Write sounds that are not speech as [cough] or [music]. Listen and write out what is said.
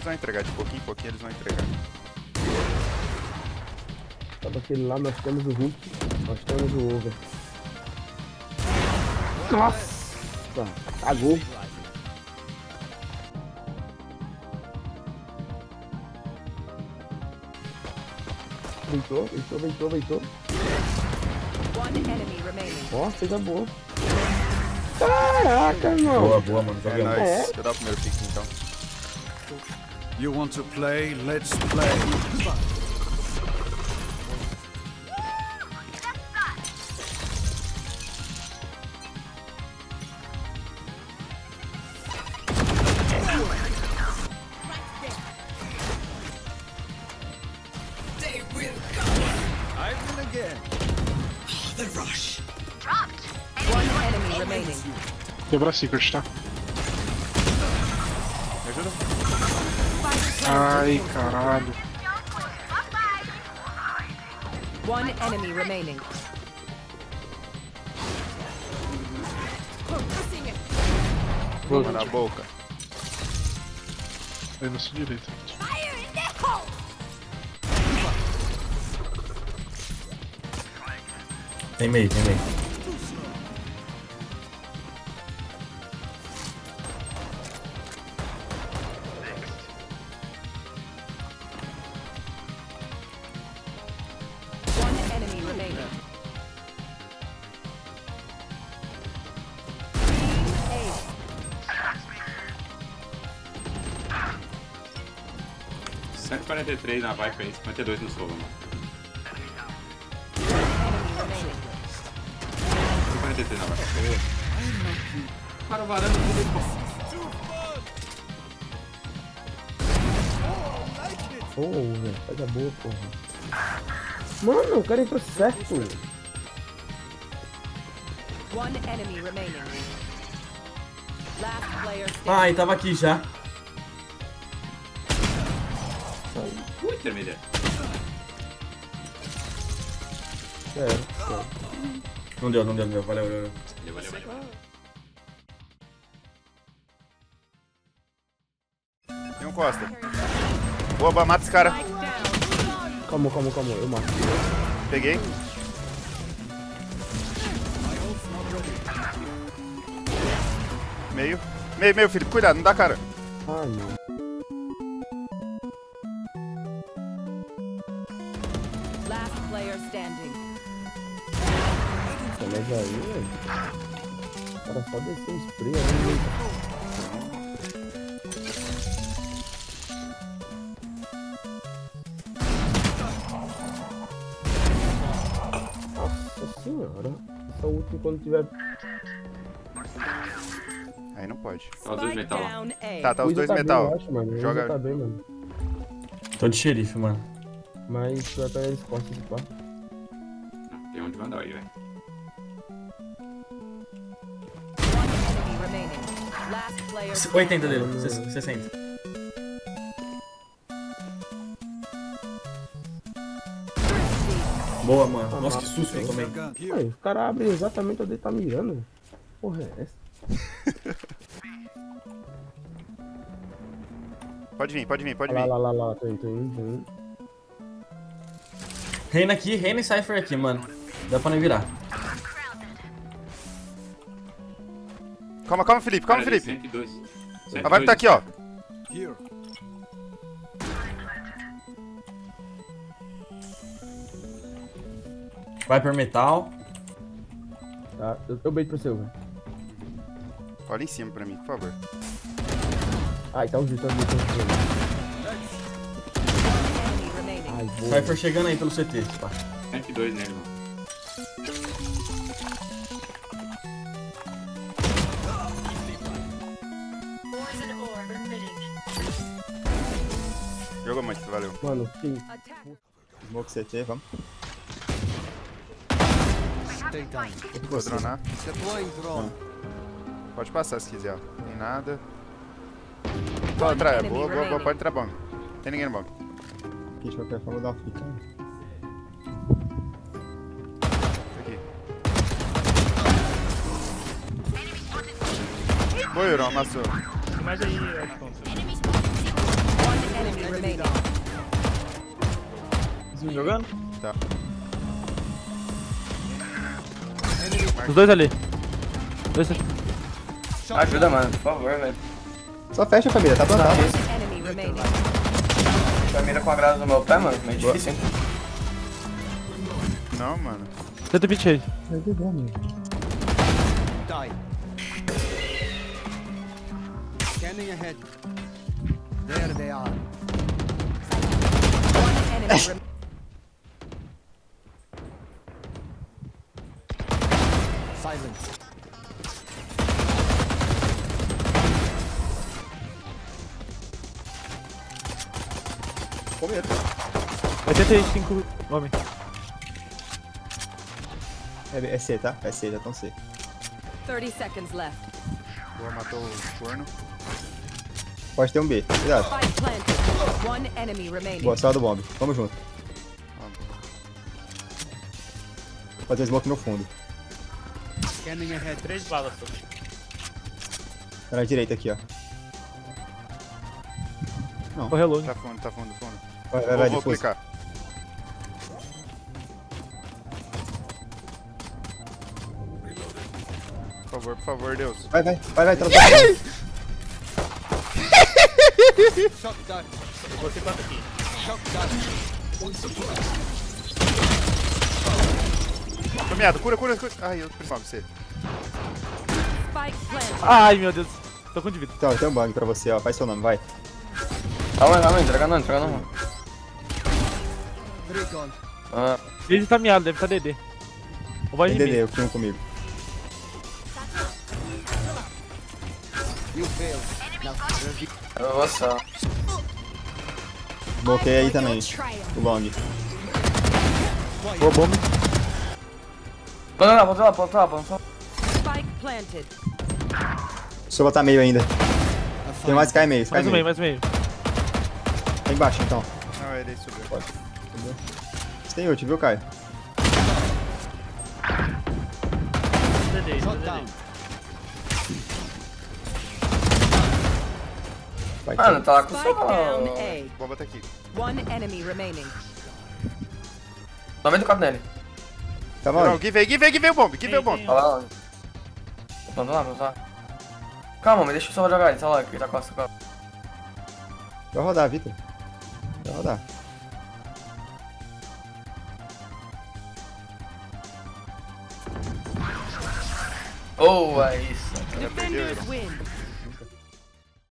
Eles vão entregar de pouquinho em pouquinho, eles vão entregar. Só daquele lá nós temos o Hulk, nós temos o Over. Nossa! Cagou. Ventou, ventou, ventou, ventou. One enemy remaining. Ó, coisa boa. Caraca, irmão. Boa, boa, mano. É nóis. É. Deixa eu dar o primeiro pick então. You want to play? Let's play. I win again. One enemy remaining. Quebra secret, tá? Ai, caralho. One enemy remaining. Toma na boca. Aí nosso direito. Tem meio, tem meio. 143 na Viper e 52 no solo, mano. Enemy remaining. 143 na Viper. Para o varanda tudo Ô, velho, coisa boa, porra. Mano, o cara entrou certo. One enemy remaining. Last player standing. Ai, tava aqui já. Ui, intermediário. Sério, sério. Não deu, não deu, não deu. Valeu, valeu. Valeu, valeu, valeu. Tem um Costa. Boa, boa, mata esse cara. Calma, calma, calma, eu mato. Peguei. Meio. Meio, meio, Felipe. Cuidado, não dá cara. Ai, meu. Nossa, mas aí, velho. O cara só desceu o spray ali. né? Nossa senhora. Essa última quando tiver. Aí não pode. Ó, dois Spike metal lá. Tá, tá os dois tá bem, metal. eu acho, mano. Joga. tá bem, mano. Tô de xerife, mano. Mas tu vai pegar eles costas de quarto. Não, tem onde mandar aí, velho. 80 standing. dele, 60. Boa, mano. Nossa, que susto que eu tomei. Ai, o cara abre exatamente onde ele tá mirando. Porra, é essa? [laughs] Pode vir, pode vir, pode Lá, vir. lá, lá, lá, tô indo, tô indo. Reina aqui, Reina e Cypher aqui, mano. Dá pra não virar. Calma, calma, Felipe, calma, Cara, Felipe. 102. A vibe tá aqui, ó. Here. Viper Metal. Tá, eu, eu beito pro seu, velho. Olha em cima pra mim, por favor. Ai, tá os dois, tá os dois, tá. Enemy remaining. Ai, boa. Cypher chegando aí pelo CT. Tá. 102 nele, mano. Jogou muito, valeu. Mano, que Attack. Smoke CT, vamos. Stay down. Vou dronar. Deploying drone. Pode passar se quiser, ó. Tem nada. Boa, tra... boa, boa, boa, pode entrar bomb. Tem ninguém no bomb. Aqui, deixa eu pegar vou dar uma fita. Aqui. Boa, Euron, amassou. Tem mais aí, Alfonso. Zinho jogando? Tá. Os dois ali. Dois Ajuda, mano, por favor, velho. Só fecha, família, tá plantado. Já mira com a grada no meu pé, mano. Meio difícil, hein? Não, mano. 120 aí. Vai beber, amigo. Die. Scanning ahead. There they are. One enemy remaining. Silence. Com medo. 85 homem. É, é C, tá? É C, já estão C. 30 seconds left. Boa, matou o corno. Pode ter um B. Cuidado. Boa, só do bomb. Tamo junto. Fazer smoke no fundo. Ahead. Três balas. Tá na direita aqui, ó. Corre longe. Tá fundo, tá fundo, fundo. Vai, vai, Vou, vai, vou clicar. Por favor, por favor, Deus. Vai, vai, vai, vai, [laughs] tá dart. Você quanto aqui? Tô meado, cura, cura, cura. Ai, eu preciso de você. Ai, meu Deus. Tô com de vida. Então, tem um bug pra você, ó. Faz seu nome, vai. Calma aí, calma aí, entrega não, entrega não. Gone. Ah, Ele tá miado, deve estar DD. Ou vai. DD, eu tenho comigo. You failed. Eu vou só. Bloqueei aí também. O long. Boa bomba. Planta lá, planta lá, planta lá, planta lá. Spike planted. Deixa eu botar meio ainda. Tem mais Sky meio, Mais um meio, mais um meio. Tá embaixo, então. Não, ele subiu. Você tem ult, viu, Caio? Shot down. Vai, Mano, tá lá com o seu. Bomba tá aqui. One enemy remaining. 94 nele. Não, onde? give aí, give aí, give aí o bomb, give aí o bomb. Olha lá, olha. Planta lá, planta lá. Calma, mas deixa eu só jogar ele, sei lá, que ele tá com a sua. Vai rodar, Vitor. Vai rodar. Boa, isso. Já perdeu Defenders win.